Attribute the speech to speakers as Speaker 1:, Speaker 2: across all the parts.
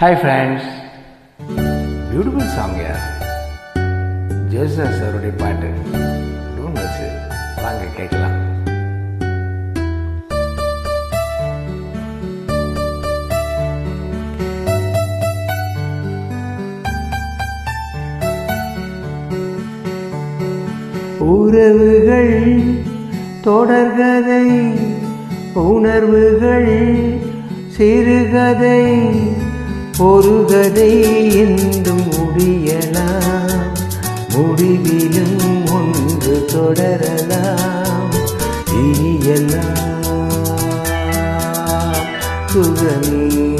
Speaker 1: Hi friends beautiful song யார் Joseph சாருடைய பாட்டு. டோன்ட் மிஸ் வாங்க கேட்கலாம். உறவுகள் தொடர்கதை உணர்வுகள் சிறுகதை ஒரு கதை என்றும் முடியலாம். முடிவிலும் ஒன்று தொடரலாம். இனியலாம் சுகமே.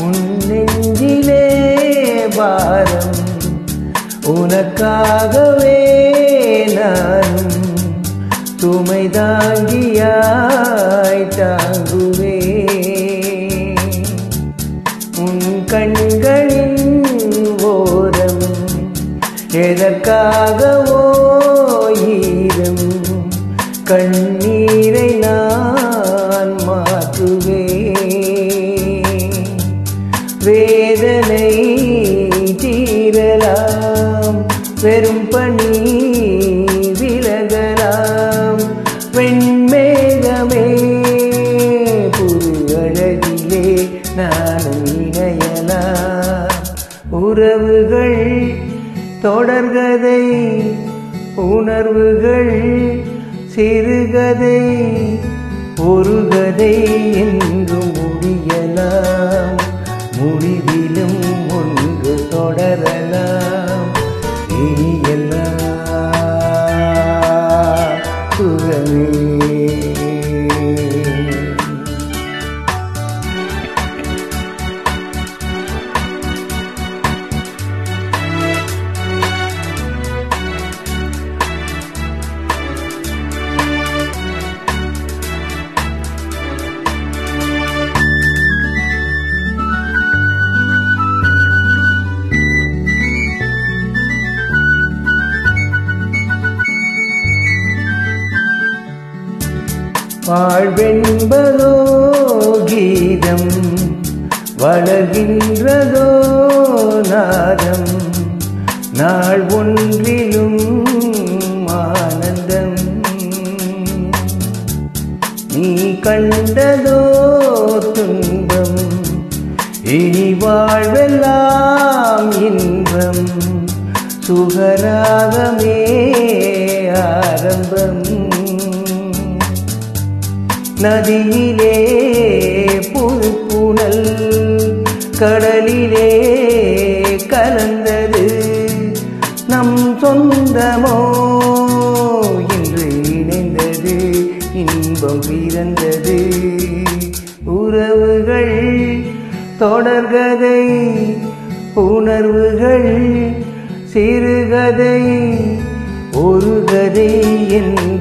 Speaker 1: உன் நெஞ்சிலே பாரம். உனக்காகவே நானும் சுமை தாங்கியாய் தாங்குவே. உன் கண்களின் ஓரம் எதற்காகவோ ஈரம். கண்ணீரை நான் வெறும் பணி விலகலாம். வெண்மேகமே புது அழகிலே நானும் இணையலாம். உறவுகள் தொடர்கதை உணர்வுகள் சிறுகதை ஒரு கதை என் இனியெல்லாம் வாழ்வென்பதோ கீதம் வளர்கின்றதோ நாதம். நாள் ஒன்றிலும் ஆனந்தம். நீ கண்டதோ துன்பம் இனி வாழ்வெல்லாம் இன்பம். சுகராகமே ஆரம்பம். நதியிலே புதுப்புணல் கடலிலே கலந்தது. நம் சொந்தமோ இன்று இணைந்தது இன்பம் பிறந்தது. உறவுகள் தொடர்கதை உணர்வுகள் சிறுகதை. ஒரு கதை என்றும்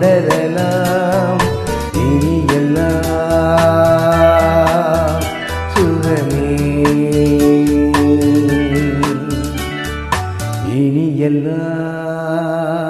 Speaker 1: தொடரலாம் இனி எல்லாம் சுகமே. இனி எல்லாம்